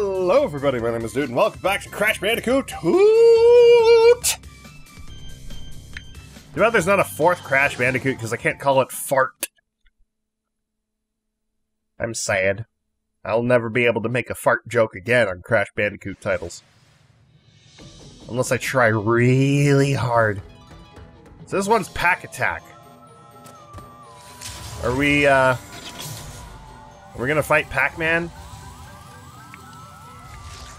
Hello, everybody. My name is Dood, and welcome back to Crash Bandicoot Hoot! Too bad there's not a fourth Crash Bandicoot because I can't call it Fart. I'm sad. I'll never be able to make a fart joke again on Crash Bandicoot titles. Unless I try really hard. So this one's Pack Attack. Are we, uh... Are we gonna fight Pac-Man?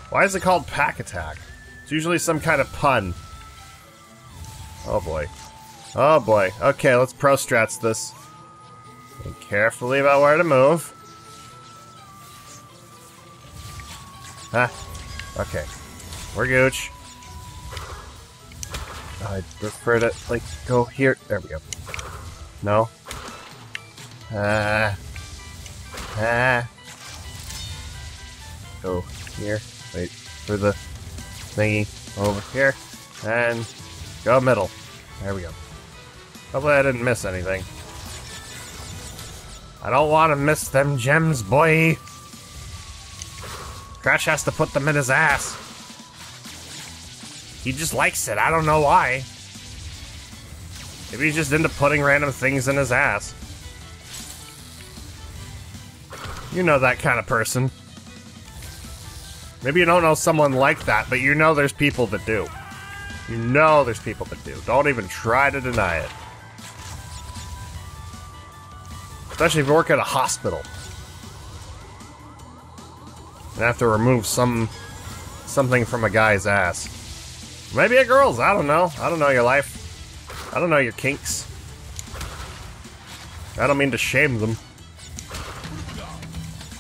Why is it called Pack Attack? It's usually some kind of pun. Oh boy. Oh boy. Okay, let's pro strats this. Think carefully about where to move. Huh. Okay. We're gooch. I prefer to, like, go here. There we go. No. Ah. Ah. Go here. Wait for the thingy over here. And go middle. There we go. Hopefully I didn't miss anything. I don't want to miss them gems, boy. Crash has to put them in his ass. He just likes it. I don't know why. Maybe he's just into putting random things in his ass. You know that kind of person. Maybe you don't know someone like that, but you know there's people that do. You know there's people that do. Don't even try to deny it. Especially if you work at a hospital. And have to remove some something from a guy's ass. Maybe a girl's, I don't know. I don't know your life. I don't know your kinks. I don't mean to shame them.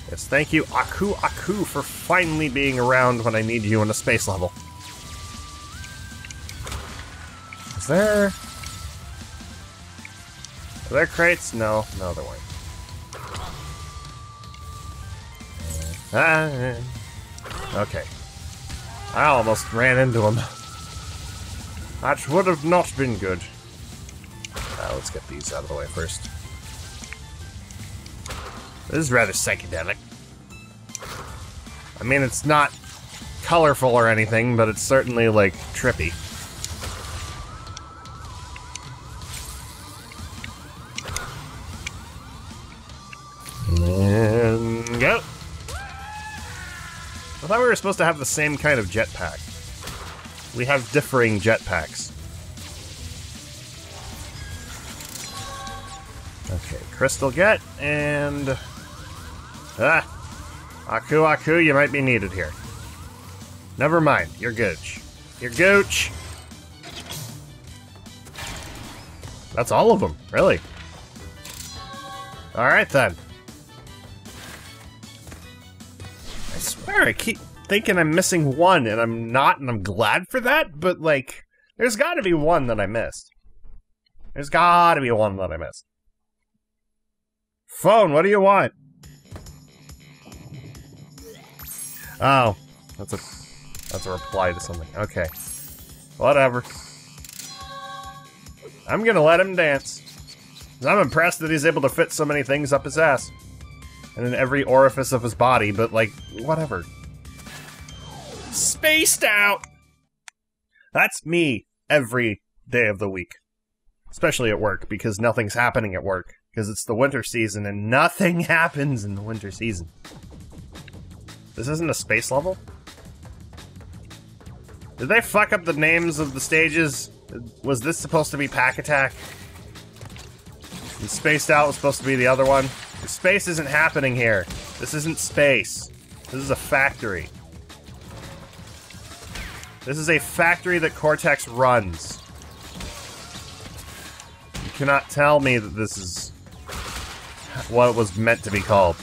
Yes, thank you, Aku Aku, for finally being around when I need you in a space level. Is there... Are there crates? No, no there weren't. Ah, okay. I almost ran into him. That would have not been good. Uh, let's get these out of the way first. This is rather psychedelic. I mean, it's not colorful or anything, but it's certainly, like, trippy. And go! I thought we were supposed to have the same kind of jetpack. We have differing jetpacks. Okay, crystal get, and... Ah! Aku Aku, you might be needed here. Never mind, you're gooch. You're gooch! That's all of them, really. Alright then. I swear, I keep thinking I'm missing one, and I'm not, and I'm glad for that, but, like, there's gotta be one that I missed. There's gotta be one that I missed. Phone, what do you want? Oh, that's a that's a reply to something. Okay. Whatever. I'm gonna let him dance. I'm impressed that he's able to fit so many things up his ass. And in every orifice of his body, but like, whatever. Spaced out! That's me every day of the week. Especially at work, because nothing's happening at work. Because it's the winter season and nothing happens in the winter season. This isn't a space level? Did they fuck up the names of the stages? Was this supposed to be Pack Attack? And Spaced Out was supposed to be the other one? Space isn't happening here. This isn't space. This is a factory. This is a factory that Cortex runs. You cannot tell me that this is what it was meant to be called.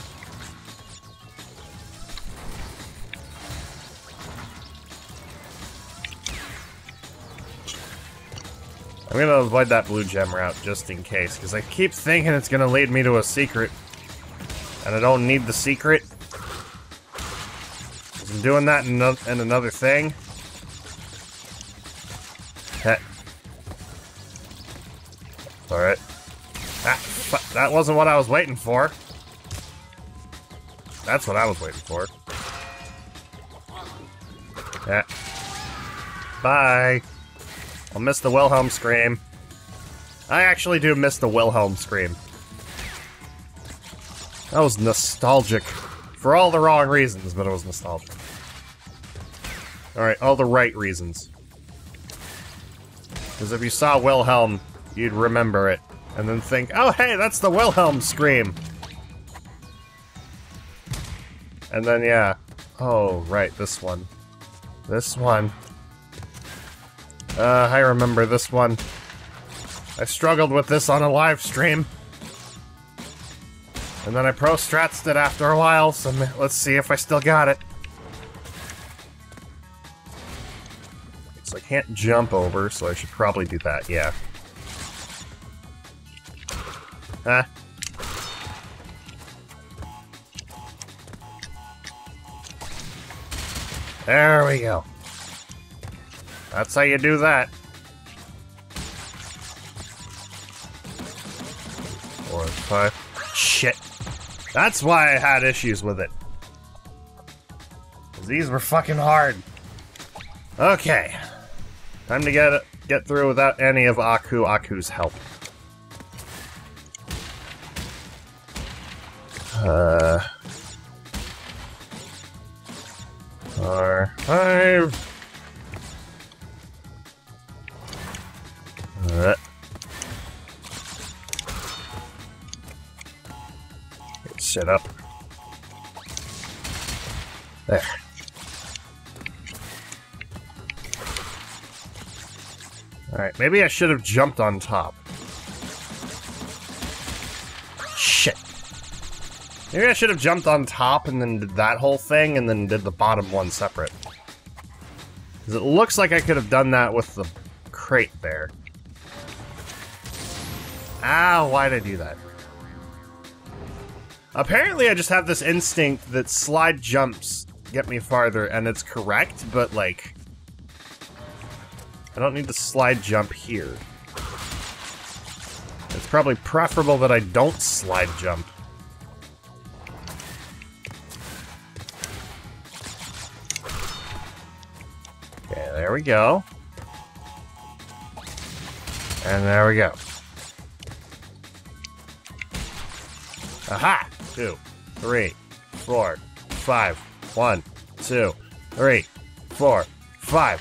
I'm gonna avoid that blue gem route just in case, because I keep thinking it's gonna lead me to a secret. And I don't need the secret. I'm doing that in another thing. Heh. Alright. That, that wasn't what I was waiting for. That's what I was waiting for. Yeah. Bye. I'll miss the Wilhelm scream. I actually do miss the Wilhelm scream. That was nostalgic. For all the wrong reasons, but it was nostalgic. Alright, all the right reasons. Because if you saw Wilhelm, you'd remember it. And then think, oh hey, that's the Wilhelm scream! And then, yeah. Oh, right, this one. This one. Uh, I remember this one. I struggled with this on a live stream. And then I pro stratsed it after a while, so let's see if I still got it. So I can't jump over, so I should probably do that, yeah. Huh? There we go. That's how you do that. Orange pie. Shit. That's why I had issues with it. These were fucking hard. Okay. Time to get get through without any of Aku Aku's help. Uh... Four, five. Alright. Get set up. There. Alright, maybe I should have jumped on top. Shit. Maybe I should have jumped on top and then did that whole thing and then did the bottom one separate. Because it looks like I could have done that with the crate there. Ah, why'd I do that? Apparently I just have this instinct that slide jumps get me farther, and it's correct, but like... I don't need to slide jump here. It's probably preferable that I don't slide jump. There we go. And there we go. Aha! Two, three, four, five, one, two, three, four, five,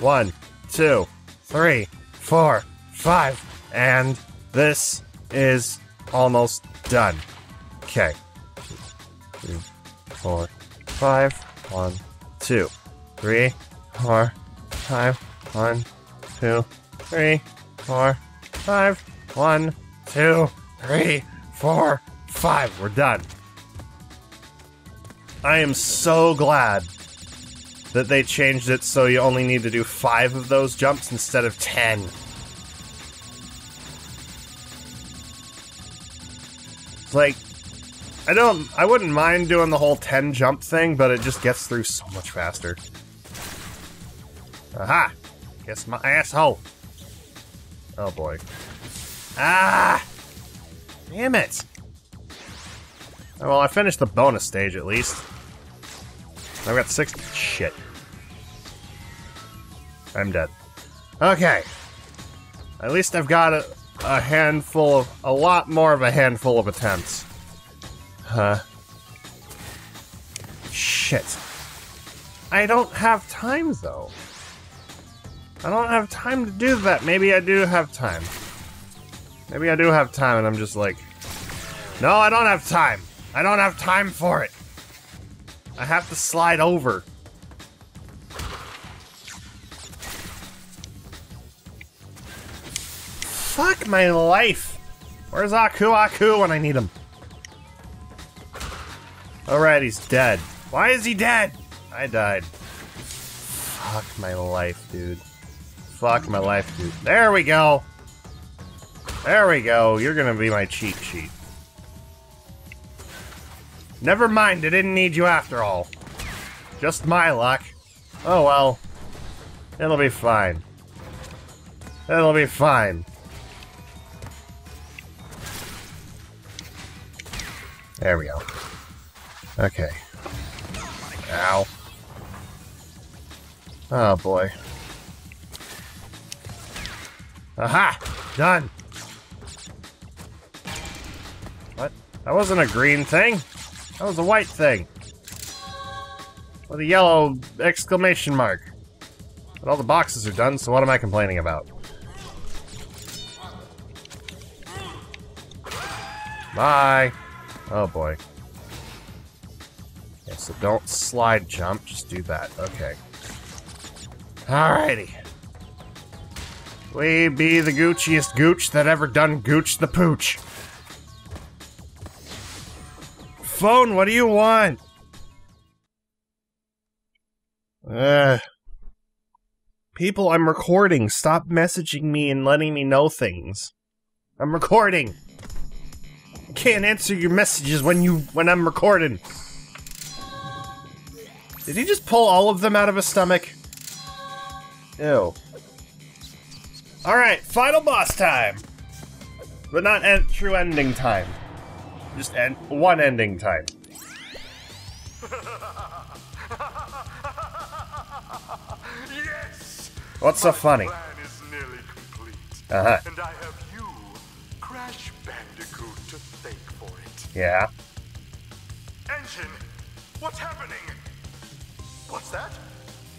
one, two, three, four, five, and this is almost done. Okay. Two, four, five, one, two, three, four, five, one, two, three, four, five, one, two, three, four, five. We're done. I am so glad that they changed it so you only need to do five of those jumps instead of ten. Like, I don't, I wouldn't mind doing the whole 10 jump thing, but it just gets through so much faster. Aha! Guess my asshole. Oh boy. Ah! Damn it! Well, I finished the bonus stage at least. I've got six. Shit. I'm dead. Okay. At least I've got a, a handful of. a lot more of a handful of attempts. Huh. Shit. I don't have time though. I don't have time to do that. Maybe I do have time. Maybe I do have time and I'm just like, no, I don't have time. I don't have time for it. I have to slide over. Fuck my life. Where's Aku Aku when I need him? Alright, he's dead. Why is he dead? I died. Fuck my life, dude. Fuck my life, dude. There we go. There we go. You're gonna be my cheat sheet. Never mind, I didn't need you after all. Just my luck. Oh well. It'll be fine. It'll be fine. There we go. Okay. Ow. Oh boy. Aha! Done! What? That wasn't a green thing. That was a white thing. With a yellow exclamation mark. But all the boxes are done, so what am I complaining about? Bye! Oh boy. Okay, so don't slide jump, just do that. Okay. Alrighty. We be the Gucciest gooch that ever done gooch the pooch. Phone, what do you want? Uh, people, I'm recording. Stop messaging me and letting me know things. I'm recording. I can't answer your messages when you when I'm recording. Did he just pull all of them out of his stomach? Ew. Alright, final boss time. But not en true ending time. Just end one ending time. Yes! What's so funny? plan is nearly complete. Uh-huh. And I have you, Crash Bandicoot, to thank for it. Yeah. N. Gin, what's happening? What's that?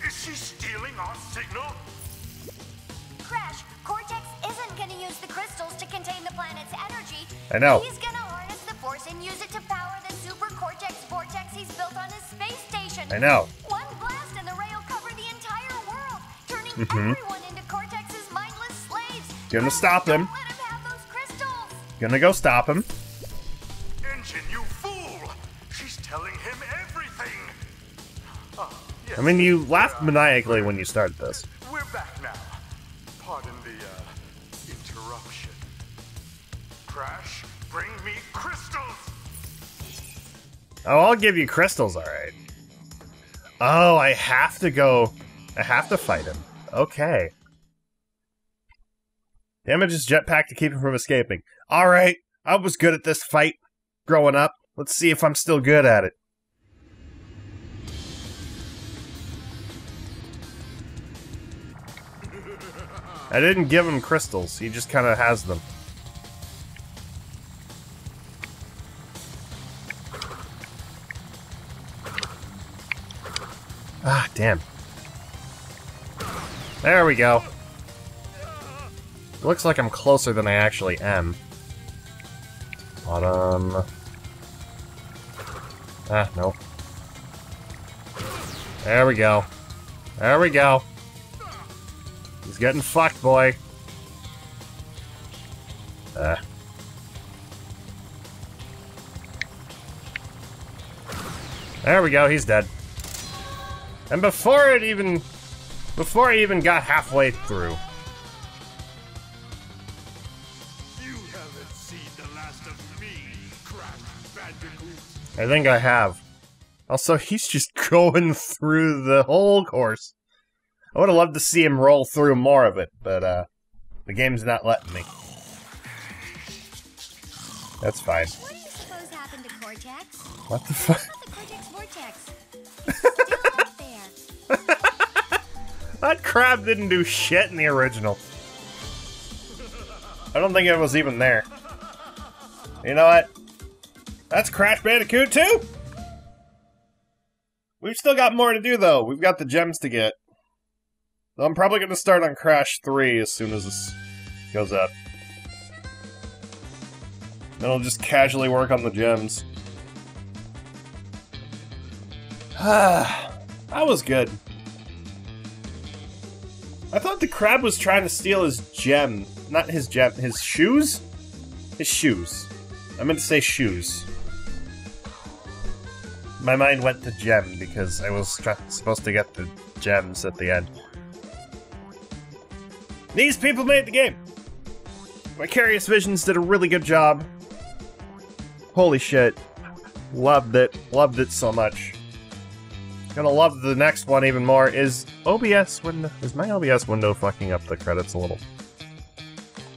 Is she stealing our signal? Crash, Cortex isn't gonna use the crystals to contain the planet's energy. I know. He's gonna I know. One blast and the ray will cover the entire world, turning Mhm. everyone into Cortex's mindless slaves. Gonna Crash, stop him. Don't let him have those crystals. Gonna go stop him. N. Gin, you fool! She's telling him everything! Ah, yes. I mean, you laughed maniacally when you started this. We're back now. Pardon the, uh, interruption. Crash, bring me crystals! Oh, I'll give you crystals, alright. Oh, I have to go. I have to fight him. Okay. Damage his jetpack to keep him from escaping. Alright, I was good at this fight growing up. Let's see if I'm still good at it. I didn't give him crystals, he just kind of has them. Damn. There we go. Looks like I'm closer than I actually am. Bottom. Ah, nope. There we go. There we go. He's getting fucked, boy. Ah. There we go, he's dead. And before it even... Before I even got halfway through. You haven't seen the last of me, I think I have. Also, he's just going through the whole course. I would have loved to see him roll through more of it, but, uh, the game's not letting me. That's fine. What do you suppose happened to Cortex? What the fuck? That crab didn't do shit in the original. I don't think it was even there. You know what? That's Crash Bandicoot too. We've still got more to do though. We've got the gems to get. So I'm probably going to start on Crash 3 as soon as this goes up. Then I'll just casually work on the gems. Ah, that was good. I thought the crab was trying to steal his gem. Not his gem, his shoes? His shoes. I meant to say shoes. My mind went to gem because I was supposed to get the gems at the end. These people made the game! Vicarious Visions did a really good job. Holy shit. Loved it. Loved it so much. Gonna love the next one even more. Is OBS window is my OBS window fucking up the credits a little?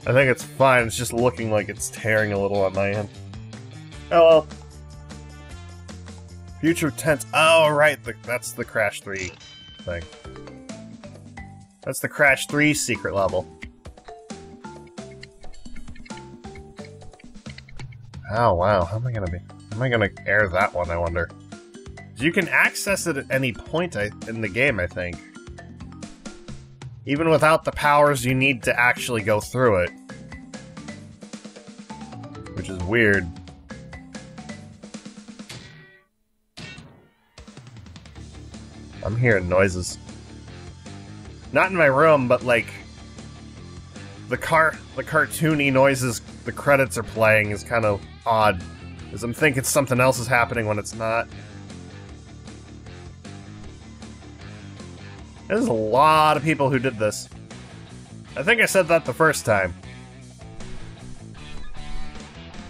I think it's fine, it's just looking like it's tearing a little on my end. Oh well. Future tense. Oh right, the, that's the Crash 3 thing. That's the Crash 3 secret level. Oh wow, how am I gonna be? How am I gonna air that one? I wonder. You can access it at any point in the game, I think. Even without the powers, you need to actually go through it. Which is weird. I'm hearing noises. Not in my room, but like the car the cartoony noises the credits are playing is kind of odd. Because I'm thinking something else is happening when it's not. There's a lot of people who did this. I think I said that the first time.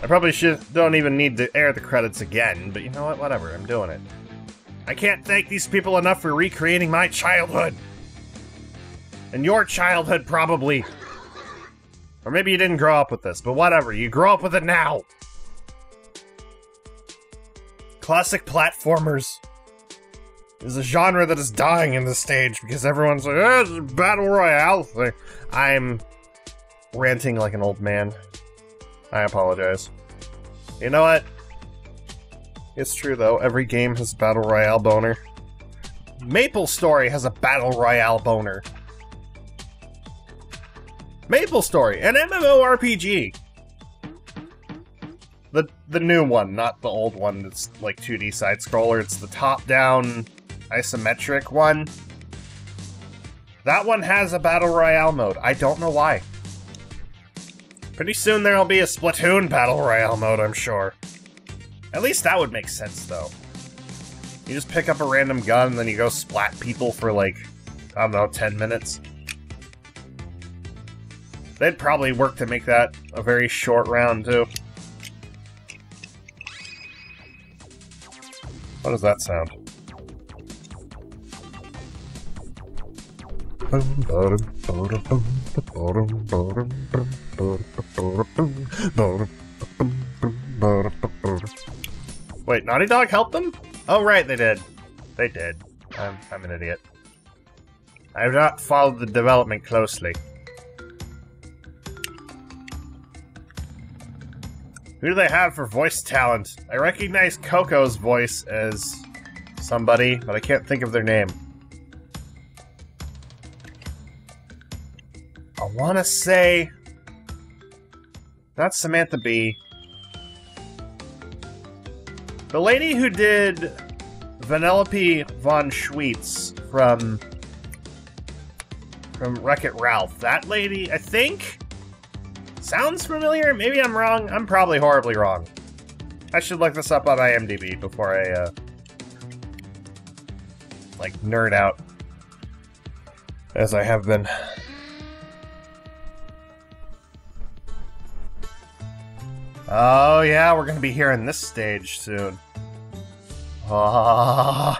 I probably should don't even need to air the credits again, but you know what? Whatever, I'm doing it. I can't thank these people enough for recreating my childhood. And your childhood, probably. Or maybe you didn't grow up with this, but whatever, you grow up with it now. Classic platformers is a genre that is dying in this stage because everyone's like, ah, oh, it's a battle royale thing. I'm ranting like an old man. I apologize. You know what? It's true though, every game has a battle royale boner. Maple Story has a battle royale boner. Maple Story, an MMORPG. The the new one, not the old one that's like 2D side scroller. It's the top down isometric one. That one has a battle royale mode. I don't know why. Pretty soon there'll be a Splatoon battle royale mode, I'm sure. At least that would make sense, though. You just pick up a random gun and then you go splat people for like, I don't know, 10 minutes. They'd probably work to make that a very short round, too. What does that sound? Wait, Naughty Dog helped them? Oh, right, they did. They did. I'm, I'm an idiot. I have not followed the development closely. Who do they have for voice talent? I recognize Coco's voice as somebody, but I can't think of their name. Want to say... Not Samantha Bee. The lady who did Vanellope von Schweetz from from Wreck-It Ralph. That lady, I think, sounds familiar. Maybe I'm wrong. I'm probably horribly wrong. I should look this up on IMDb before I uh, like nerd out, as I have been. Oh yeah, we're gonna be here in this stage soon. Ah.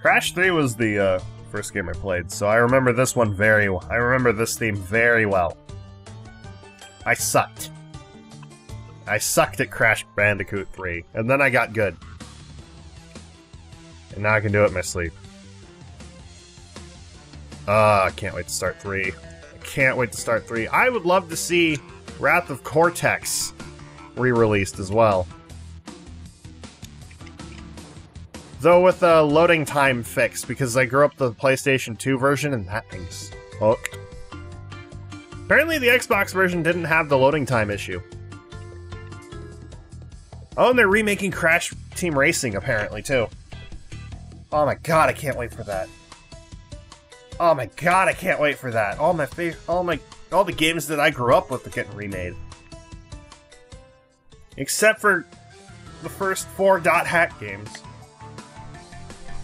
Crash 3 was the uh, first game I played, so I remember this one very well. I remember this theme very well. I sucked. I sucked at Crash Bandicoot 3, and then I got good. And now I can do it in my sleep. Ah, I can't wait to start 3. I can't wait to start 3. I would love to see Wrath of Cortex re-released as well. Though with a loading time fix, because I grew up the PlayStation 2 version and that thing's hooked. Apparently the Xbox version didn't have the loading time issue. Oh, and they're remaking Crash Team Racing, apparently, too. Oh my god, I can't wait for that. Oh my god, I can't wait for that. All my favorite, all my, all the games that I grew up with are getting remade. Except for the first four Dot Hack games.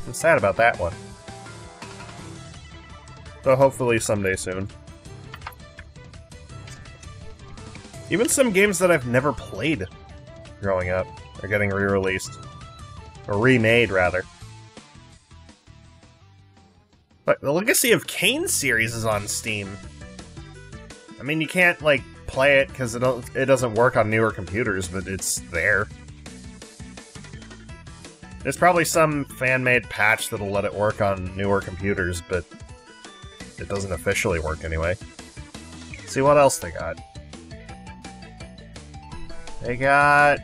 I'm sad about that one. So hopefully someday soon. Even some games that I've never played growing up are getting re-released. Or remade, rather. But the Legacy of Kain series is on Steam. I mean, you can't, like, play it because it, it doesn't work on newer computers, but it's there. There's probably some fan-made patch that'll let it work on newer computers, but it doesn't officially work anyway. see what else they got. They got.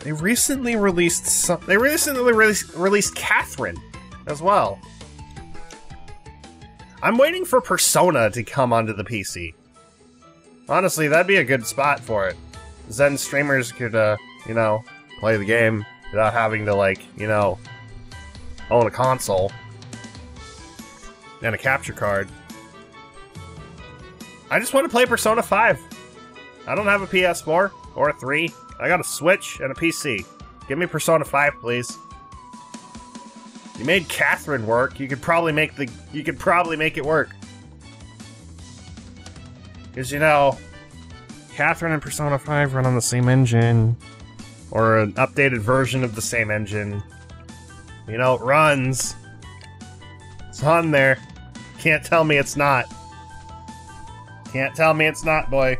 They recently released some. They recently released, released Catherine as well. I'm waiting for Persona to come onto the PC. Honestly, that'd be a good spot for it. Then streamers could, uh, you know, play the game without having to, like, you know, own a console and a capture card. I just want to play Persona 5. I don't have a PS4 or a 3. I got a Switch and a PC. Give me Persona 5, please. You made Catherine work. You could probably make the you could probably make it work. Cause you know, Catherine and Persona 5 run on the same engine. Or an updated version of the same engine. You know, it runs. It's on there. Can't tell me it's not. Can't tell me it's not, boy.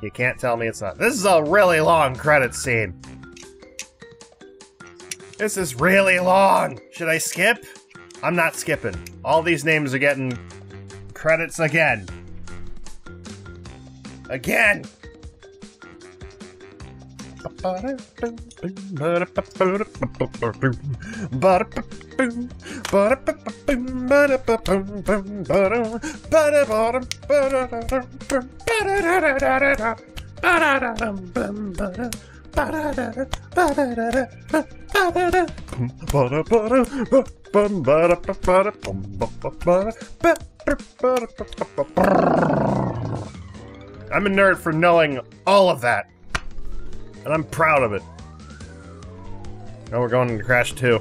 You can't tell me it's not. This is a really long credit scene. This is really long. Should I skip? I'm not skipping. All these names are getting credits again. Again. I'm a nerd for knowing all of that. And I'm proud of it. Now we're going into Crash 2.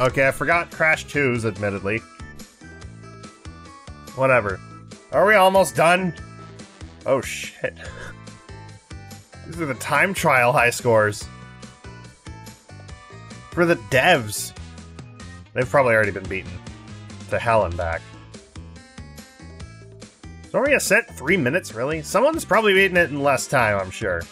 Okay, I forgot Crash 2's, admittedly. Whatever. Are we almost done? Oh shit. These are the time trial high scores. For the devs. They've probably already been beaten. To hell and back. Are we a set three minutes, really? Someone's probably beaten it in less time, I'm sure.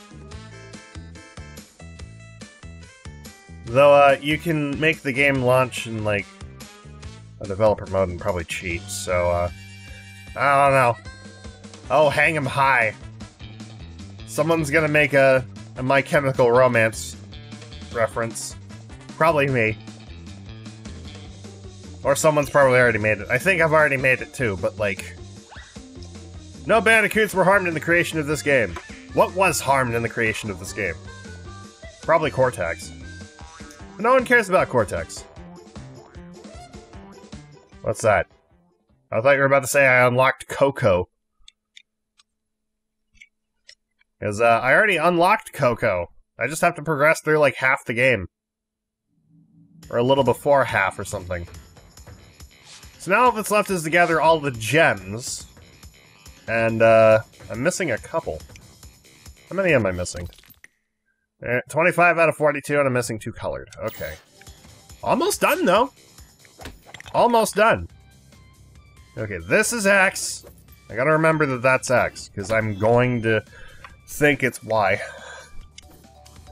Though, uh, you can make the game launch in, like, a developer mode and probably cheat, so, uh, I don't know. Oh, hang him high. Someone's gonna make a, a My Chemical Romance reference. Probably me. Or someone's probably already made it. I think I've already made it too, but like... No bandicoots were harmed in the creation of this game. What was harmed in the creation of this game? Probably Cortex. But no one cares about Cortex. What's that? I thought you were about to say I unlocked Coco. Because uh, I already unlocked Coco. I just have to progress through like half the game. Or a little before half or something. So now all that's left is to gather all the gems. And uh, I'm missing a couple. How many am I missing? Eh, 25 out of 42 and I'm missing two colored. Okay. Almost done though. Almost done. Okay, this is X. I gotta remember that that's X, because I'm going to think it's Y.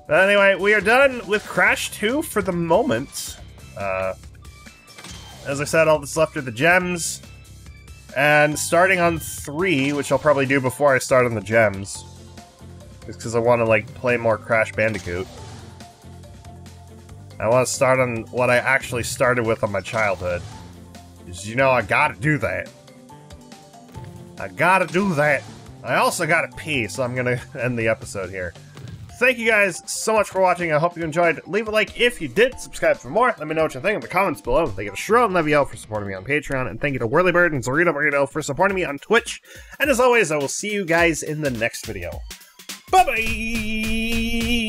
But anyway, we are done with Crash 2 for the moment. Uh, as I said, all that's left are the gems. And starting on 3, which I'll probably do before I start on the gems. Just because I want to, like, play more Crash Bandicoot. I want to start on what I actually started with on my childhood. Because, you know, I gotta do that. I gotta do that. I also gotta pee, so I'm gonna end the episode here. Thank you guys so much for watching. I hope you enjoyed. Leave a like if you did. Subscribe for more. Let me know what you think in the comments below. Thank you to Shiro and Leviel for supporting me on Patreon. And thank you to Whirlybird and Zorito Burrito for supporting me on Twitch. And as always, I will see you guys in the next video. Bye-bye!